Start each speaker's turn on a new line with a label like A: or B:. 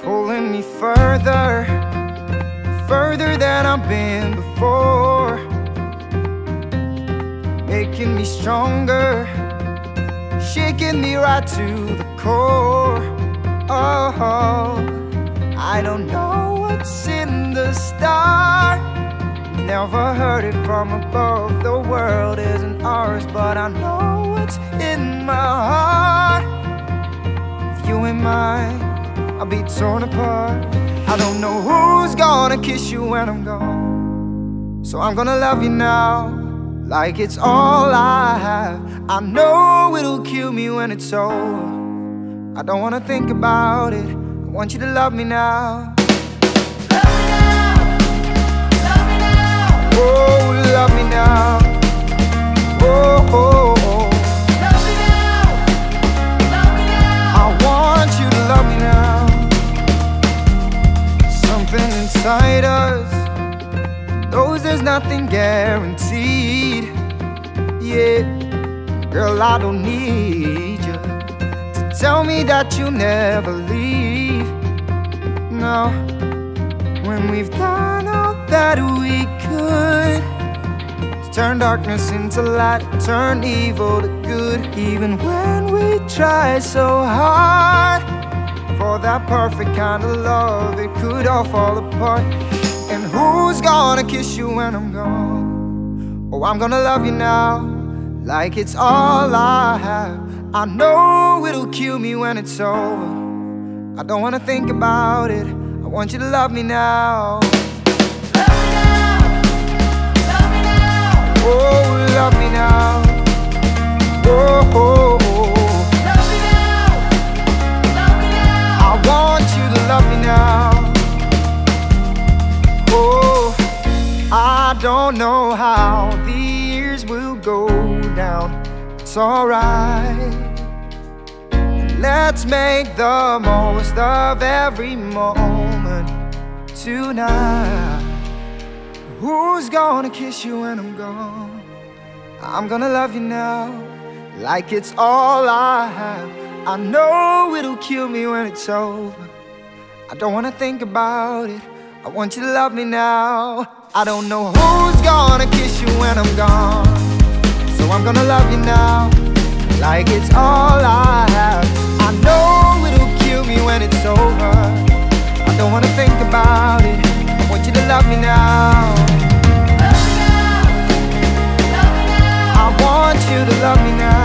A: taking me further, further than I've been before. Making me stronger, shaking me right to the core. Oh, I don't know what's in the stars. Never heard it from above. The world isn't ours, but I know what's in my heart. If you ain't mine, I'll be torn apart. I don't know who's gonna kiss you when I'm gone. So I'm gonna love you now, like it's all I have. I know it'll kill me when it's over. I don't wanna think about it. I want you to love me now. Inside us knows there's nothing guaranteed. Yeah, girl, I don't need you to tell me that you'll never leave. No, when we've done all that we could to turn darkness into light, turn evil to good. Even when we try so hard for that perfect kind of love, it could all fall apart. And who's gonna kiss you when I'm gone? Oh, I'm gonna love you now, like it's all I have. I know it'll kill me when it's over. I don't wanna think about it. I want you to love me now. Don't know how the years will go down. It's alright. Let's make the most of every moment tonight. Who's gonna kiss you when I'm gone? I'm gonna love you now, like it's all I have. I know it'll kill me when it's over. I don't wanna think about it. I want you to love me now. I don't know who's gonna kiss you when I'm gone. So I'm gonna love you now, like it's all I have. I know it'll kill me when it's over. I don't wanna think about it. I want you to love me now. Love me now, love me now I want you to love me now.